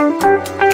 Música